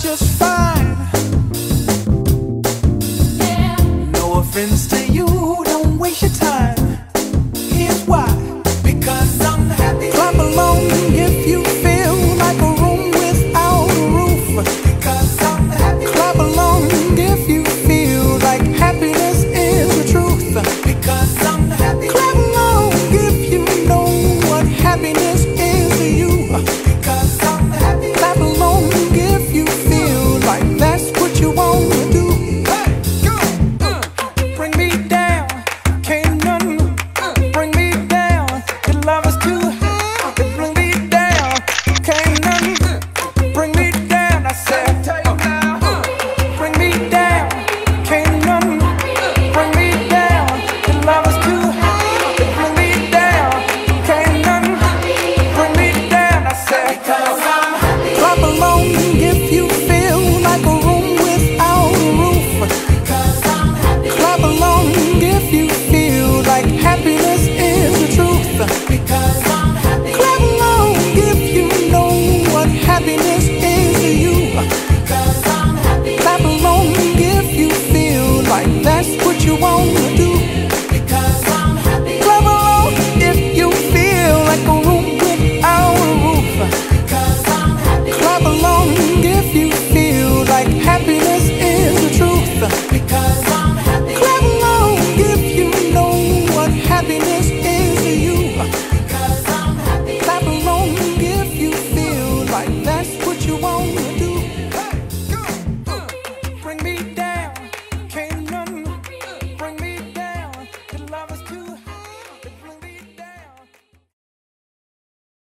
just fine. No offense to you, don't waste your time.